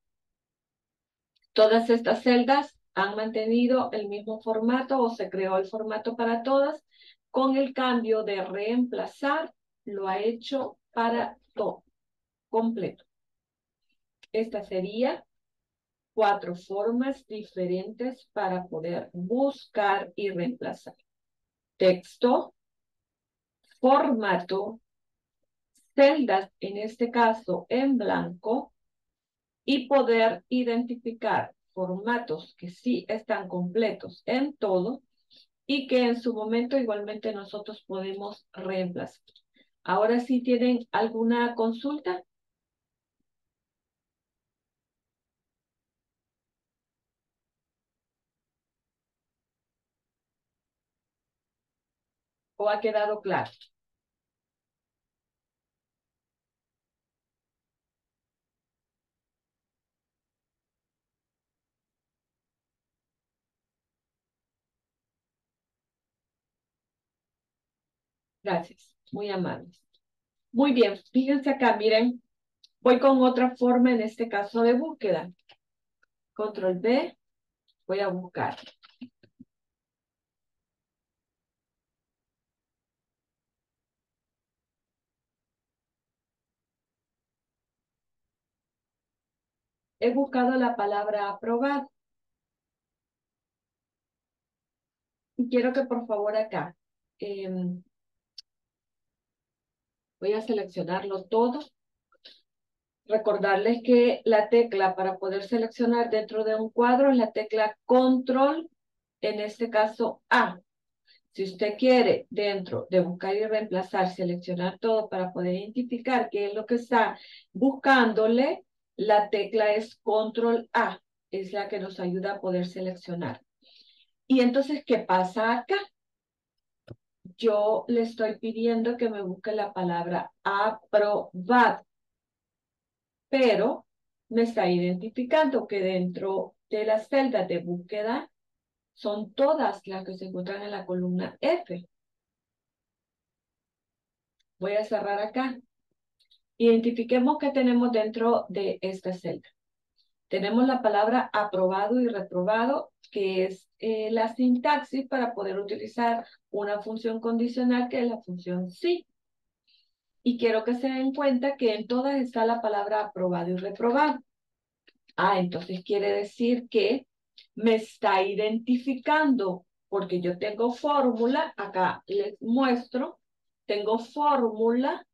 todas estas celdas han mantenido el mismo formato o se creó el formato para todas. Con el cambio de reemplazar, lo ha hecho para todo, completo. Esta sería cuatro formas diferentes para poder buscar y reemplazar. Texto, formato, celdas, en este caso en blanco, y poder identificar formatos que sí están completos en todo y que en su momento igualmente nosotros podemos reemplazar. Ahora sí tienen alguna consulta. ¿O ha quedado claro? Gracias, muy amables. Muy bien, fíjense acá, miren, voy con otra forma en este caso de búsqueda. Control B, voy a buscar. He buscado la palabra aprobado. Y quiero que por favor acá, em, voy a seleccionarlo todo. Recordarles que la tecla para poder seleccionar dentro de un cuadro es la tecla control, en este caso A. Si usted quiere dentro de buscar y reemplazar, seleccionar todo para poder identificar qué es lo que está buscándole, la tecla es control A, es la que nos ayuda a poder seleccionar. Y entonces, ¿qué pasa acá? Yo le estoy pidiendo que me busque la palabra aprobado, pero me está identificando que dentro de las celdas de búsqueda son todas las que se encuentran en la columna F. Voy a cerrar acá. Identifiquemos qué tenemos dentro de esta celda. Tenemos la palabra aprobado y reprobado, que es eh, la sintaxis para poder utilizar una función condicional que es la función sí. Y quiero que se den cuenta que en todas está la palabra aprobado y reprobado. Ah, entonces quiere decir que me está identificando, porque yo tengo fórmula, acá les muestro, tengo fórmula,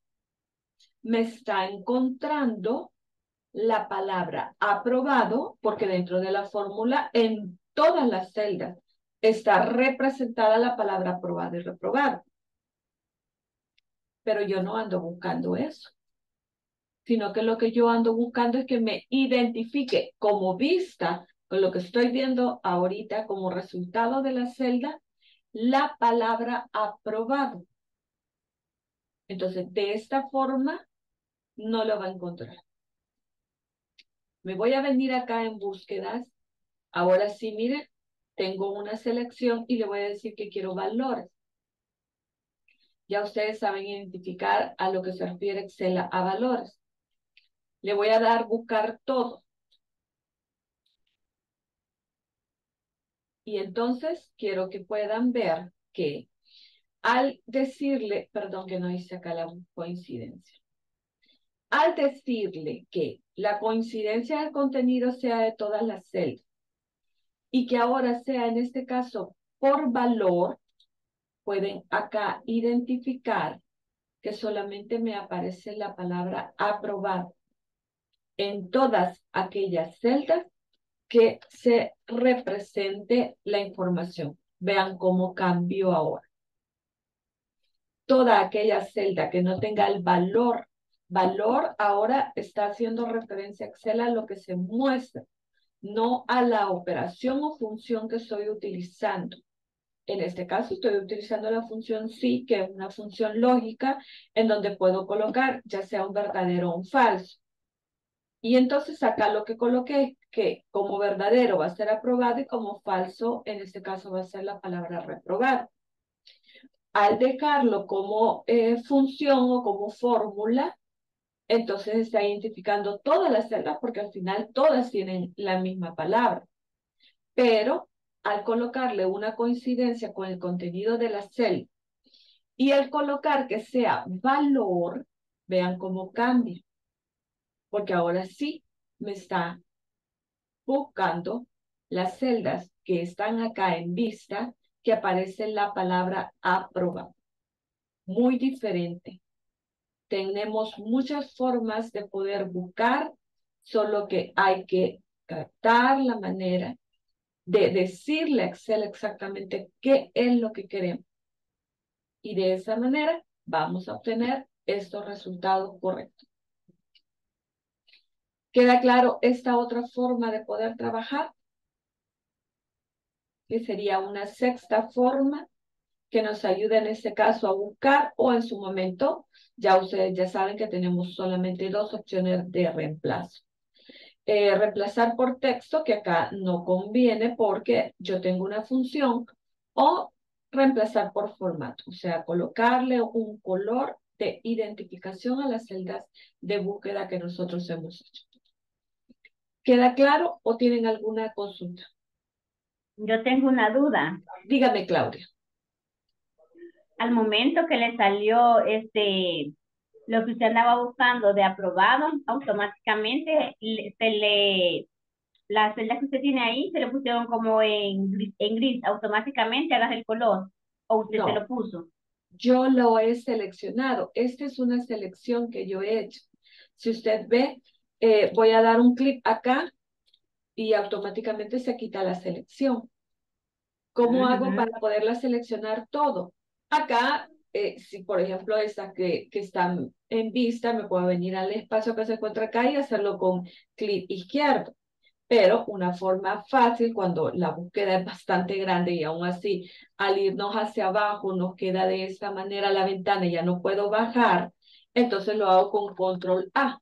me está encontrando la palabra aprobado, porque dentro de la fórmula, en todas las celdas, está representada la palabra aprobado y reprobado. Pero yo no ando buscando eso, sino que lo que yo ando buscando es que me identifique como vista con lo que estoy viendo ahorita como resultado de la celda, la palabra aprobado. Entonces, de esta forma, no lo va a encontrar. Me voy a venir acá en búsquedas. Ahora sí, mire, tengo una selección y le voy a decir que quiero valores. Ya ustedes saben identificar a lo que se refiere Excel a valores. Le voy a dar buscar todo. Y entonces quiero que puedan ver que al decirle, perdón que no hice acá la coincidencia, al decirle que la coincidencia del contenido sea de todas las celdas y que ahora sea en este caso por valor, pueden acá identificar que solamente me aparece la palabra aprobado en todas aquellas celdas que se represente la información. Vean cómo cambió ahora. Toda aquella celda que no tenga el valor, valor ahora está haciendo referencia Excel a lo que se muestra, no a la operación o función que estoy utilizando. En este caso estoy utilizando la función sí, que es una función lógica en donde puedo colocar ya sea un verdadero o un falso. Y entonces acá lo que coloqué, que como verdadero va a ser aprobado y como falso, en este caso va a ser la palabra reprobado. Al dejarlo como eh, función o como fórmula, entonces está identificando todas las celdas porque al final todas tienen la misma palabra. Pero al colocarle una coincidencia con el contenido de la celda y al colocar que sea valor, vean cómo cambia porque ahora sí me está buscando las celdas que están acá en vista, que aparece la palabra aprobar. Muy diferente. Tenemos muchas formas de poder buscar, solo que hay que captar la manera de decirle a Excel exactamente qué es lo que queremos. Y de esa manera vamos a obtener estos resultados correctos. ¿Queda claro esta otra forma de poder trabajar? Que sería una sexta forma que nos ayuda en este caso a buscar o en su momento, ya ustedes ya saben que tenemos solamente dos opciones de reemplazo. Eh, reemplazar por texto, que acá no conviene porque yo tengo una función, o reemplazar por formato, o sea, colocarle un color de identificación a las celdas de búsqueda que nosotros hemos hecho. ¿Queda claro o tienen alguna consulta? Yo tengo una duda. Dígame, Claudia. Al momento que le salió este lo que usted andaba buscando de aprobado, automáticamente se le las celdas que usted tiene ahí se le pusieron como en gris, en gris automáticamente hagas el color o usted se lo puso. Yo lo he seleccionado. Esta es una selección que yo he hecho. Si usted ve, eh, voy a dar un clic acá y automáticamente se quita la selección. ¿Cómo hago para poderla seleccionar todo? Acá, eh, si por ejemplo esta que, que está en vista, me puedo venir al espacio que se encuentra acá y hacerlo con clic izquierdo. Pero una forma fácil cuando la búsqueda es bastante grande y aún así al irnos hacia abajo nos queda de esta manera la ventana y ya no puedo bajar, entonces lo hago con control A.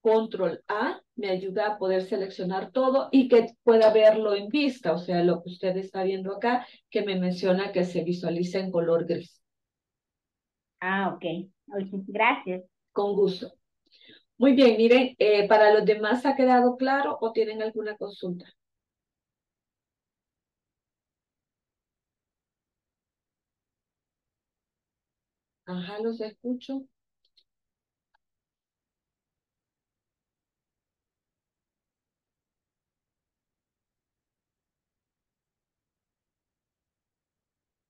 Control A me ayuda a poder seleccionar todo y que pueda verlo en vista, o sea, lo que usted está viendo acá, que me menciona que se visualiza en color gris. Ah, ok. Gracias. Con gusto. Muy bien, miren, eh, ¿para los demás ha quedado claro o tienen alguna consulta? Ajá, los escucho.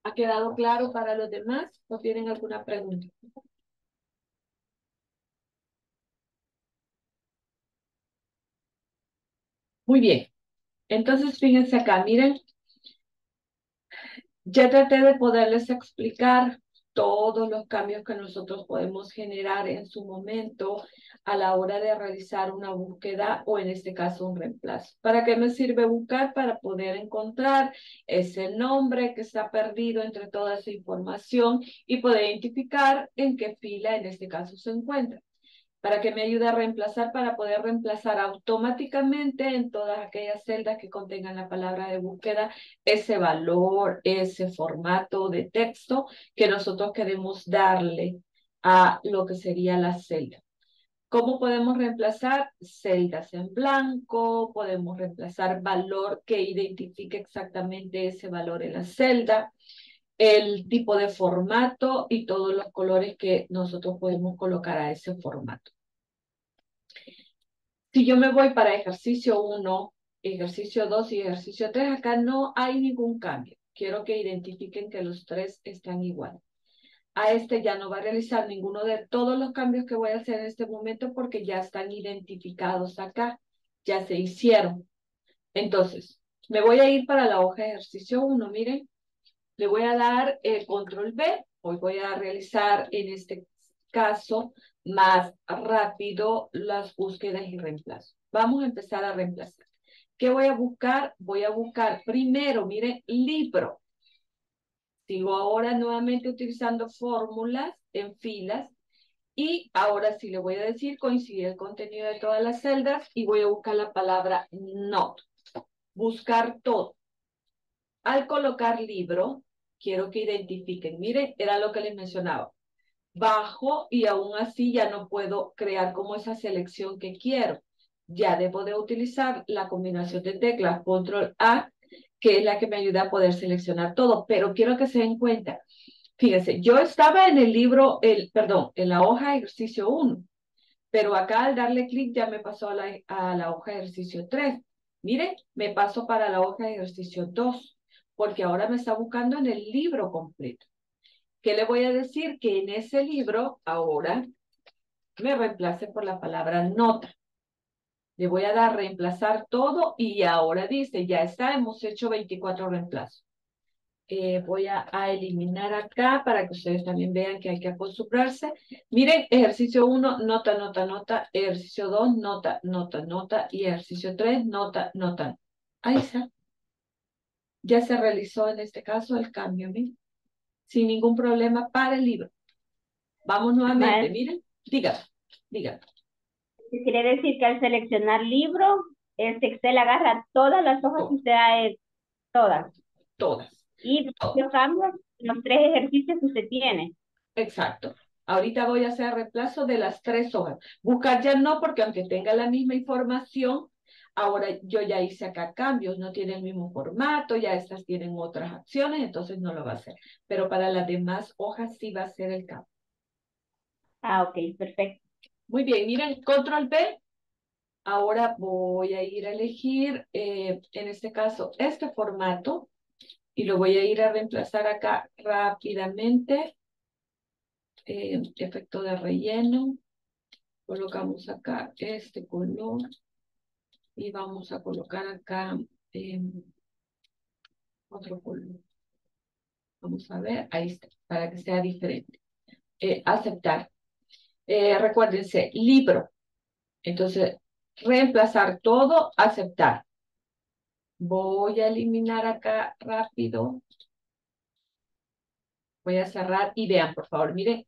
¿Ha quedado claro para los demás o tienen alguna pregunta? Muy bien. Entonces, fíjense acá, miren. Ya traté de poderles explicar todos los cambios que nosotros podemos generar en su momento a la hora de realizar una búsqueda o en este caso un reemplazo. ¿Para qué me sirve buscar? Para poder encontrar ese nombre que está perdido entre toda esa información y poder identificar en qué fila en este caso se encuentra para que me ayude a reemplazar, para poder reemplazar automáticamente en todas aquellas celdas que contengan la palabra de búsqueda ese valor, ese formato de texto que nosotros queremos darle a lo que sería la celda. ¿Cómo podemos reemplazar celdas en blanco? Podemos reemplazar valor que identifique exactamente ese valor en la celda el tipo de formato y todos los colores que nosotros podemos colocar a ese formato. Si yo me voy para ejercicio 1, ejercicio 2 y ejercicio 3, acá no hay ningún cambio. Quiero que identifiquen que los tres están igual. A este ya no va a realizar ninguno de todos los cambios que voy a hacer en este momento porque ya están identificados acá, ya se hicieron. Entonces, me voy a ir para la hoja de ejercicio 1, miren, le voy a dar el control B. Hoy voy a realizar en este caso más rápido las búsquedas y reemplazos. Vamos a empezar a reemplazar. ¿Qué voy a buscar? Voy a buscar primero, miren, libro. Sigo ahora nuevamente utilizando fórmulas en filas y ahora sí le voy a decir coincide el contenido de todas las celdas y voy a buscar la palabra not. Buscar todo. Al colocar libro, quiero que identifiquen. Miren, era lo que les mencionaba. Bajo y aún así ya no puedo crear como esa selección que quiero. Ya debo de utilizar la combinación de teclas control A, que es la que me ayuda a poder seleccionar todo. Pero quiero que se den cuenta. Fíjense, yo estaba en el libro, el, perdón, en la hoja de ejercicio 1, pero acá al darle clic ya me pasó a la, a la hoja de ejercicio 3. Miren, me paso para la hoja de ejercicio 2 porque ahora me está buscando en el libro completo. ¿Qué le voy a decir? Que en ese libro ahora me reemplace por la palabra nota. Le voy a dar reemplazar todo y ahora dice, ya está, hemos hecho 24 reemplazos. Eh, voy a, eliminar acá para que ustedes también vean que hay que acostumbrarse. Miren, ejercicio 1, nota, nota, nota. Ejercicio 2, nota, nota, nota. Y ejercicio 3, nota, nota. Ahí está ya se realizó en este caso el cambio, miren, sin ningún problema para el libro. Vamos nuevamente, miren, diga, diga. Quiere decir que al seleccionar libro, este Excel agarra todas las hojas que usted ha hecho, todas. Todas. Y los cambios los tres ejercicios que usted tiene. Exacto. Ahorita voy a hacer reemplazo de las tres hojas. Buscar ya no, porque aunque tenga la misma información, ahora yo ya hice acá cambios, no tiene el mismo formato, ya estas tienen otras acciones, entonces no lo va a hacer. Pero para las demás hojas sí va a ser el cambio. Ah, ok, perfecto. Muy bien, miren, control B. Ahora voy a ir a elegir, eh, en este caso, este formato y lo voy a ir a reemplazar acá rápidamente. Eh, efecto de relleno. Colocamos acá este color y vamos a colocar acá eh, otro color. Vamos a ver, ahí está, para que sea diferente. Eh, aceptar. recuérdense, libro. Entonces, reemplazar todo, aceptar. Voy a eliminar acá rápido. Voy a cerrar y vean, por favor, miren.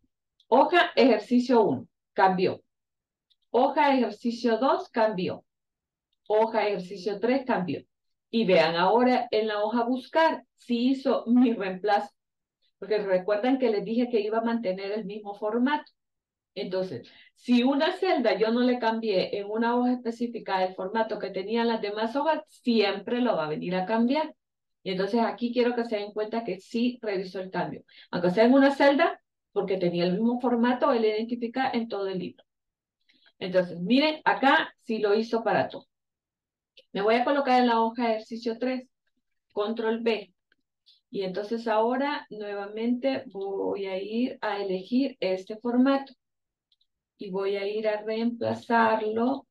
Hoja ejercicio 1, cambió. Hoja ejercicio 2, cambió. Hoja ejercicio 3, cambió. Y vean ahora en la hoja buscar si hizo mi reemplazo. Porque recuerdan que les dije que iba a mantener el mismo formato. Entonces, si una celda yo no le cambié en una hoja específica el formato que tenían las demás hojas, siempre lo va a venir a cambiar. Y entonces aquí quiero que se den cuenta que sí revisó el cambio. Aunque sea en una celda, porque tenía el mismo formato, él identifica en todo el libro. Entonces, miren, acá sí lo hizo para todo. Me voy a colocar en la hoja ejercicio 3, control B. Y entonces ahora nuevamente voy a ir a elegir este formato y voy a ir a reemplazarlo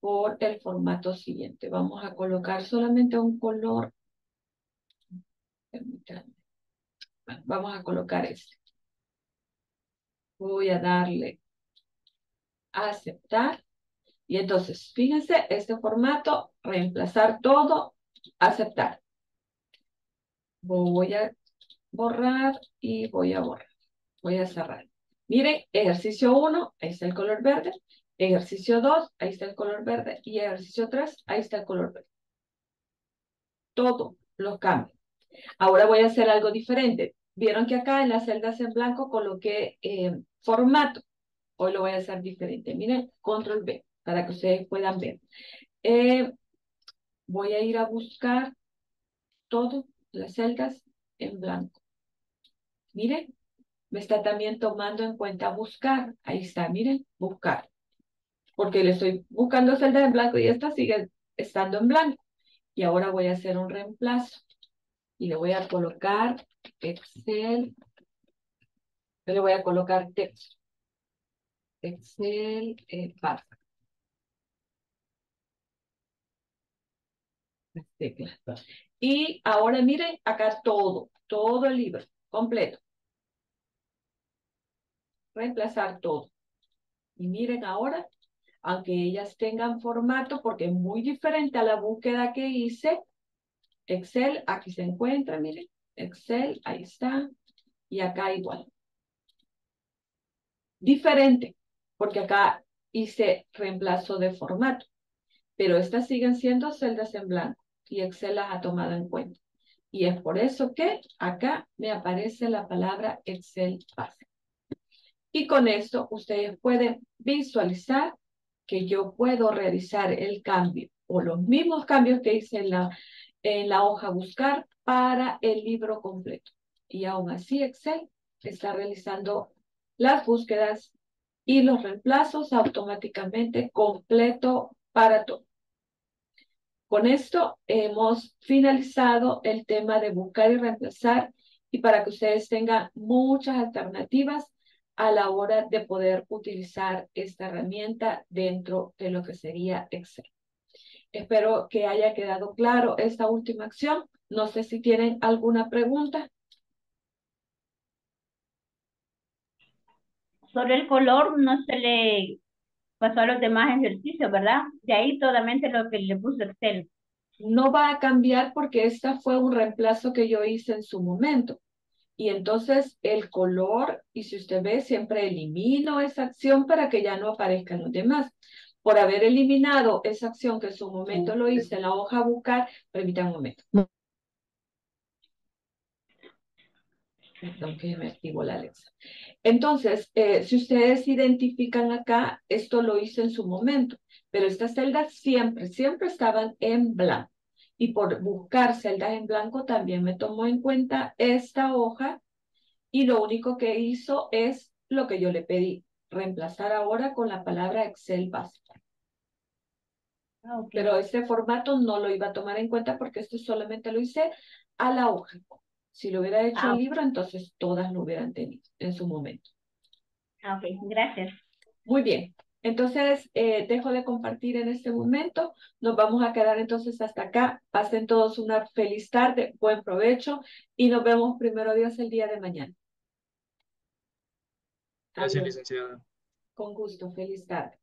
por el formato siguiente. Vamos a colocar solamente un color. Permítanme. vamos a colocar este. Voy a darle a aceptar. Y entonces, fíjense, este formato, reemplazar todo, aceptar. Voy a borrar y voy a borrar. Voy a cerrar. Miren, ejercicio 1, ahí está el color verde. Ejercicio 2, ahí está el color verde. Y ejercicio 3, ahí está el color verde. Todo lo cambio. Ahora voy a hacer algo diferente. Vieron que acá en las celdas en blanco coloqué eh, formato. Hoy lo voy a hacer diferente. Miren, control B, para que ustedes puedan ver. Eh, voy a ir a buscar todas las celdas en blanco. Miren, me está también tomando en cuenta buscar. Ahí está, miren, buscar. Porque le estoy buscando celda en blanco y esta sigue estando en blanco. Y ahora voy a hacer un reemplazo. Y le voy a colocar Excel. le voy a colocar texto. Excel eh, Las teclas. Y ahora miren acá todo, todo el libro completo reemplazar todo. Y miren ahora, aunque ellas tengan formato, porque es muy diferente a la búsqueda que hice, Excel, aquí se encuentra, miren, Excel, ahí está, y acá igual. Diferente, porque acá hice reemplazo de formato, pero estas siguen siendo celdas en blanco y Excel las ha tomado en cuenta. Y es por eso que acá me aparece la palabra Excel base. Y con esto ustedes pueden visualizar que yo puedo realizar el cambio o los mismos cambios que hice en la, en la hoja buscar para el libro completo. Y aún así Excel está realizando las búsquedas y los reemplazos automáticamente completo para todo. Con esto hemos finalizado el tema de buscar y reemplazar y para que ustedes tengan muchas alternativas a la hora de poder utilizar esta herramienta dentro de lo que sería Excel. Espero que haya quedado claro esta última acción. No sé si tienen alguna pregunta. Sobre el color no se le pasó a los demás ejercicios, ¿verdad? De ahí totalmente lo que le puso Excel. No va a cambiar porque esta fue un reemplazo que yo hice en su momento. Y entonces el color, y si usted ve, siempre elimino esa acción para que ya no aparezcan los demás. Por haber eliminado esa acción que en su momento lo hice en la hoja buscar, permítanme un momento. Perdón que me activo la Alexa. Entonces, eh, si ustedes identifican acá, esto lo hice en su momento, pero estas celdas siempre, siempre estaban en blanco. Y por buscar celdas en blanco también me tomó en cuenta esta hoja y lo único que hizo es lo que yo le pedí, reemplazar ahora con la palabra Excel básica. Ah, pero este formato no lo iba a tomar en cuenta porque esto solamente lo hice a la hoja. Si lo hubiera hecho el ah. libro, entonces todas lo hubieran tenido en su momento. Ah, ok, gracias. Muy bien. Entonces, eh, dejo de compartir en este momento. Nos vamos a quedar entonces hasta acá. Pasen todos una feliz tarde, buen provecho y nos vemos primero Dios el día de mañana. Gracias, licenciada. Con gusto, feliz tarde.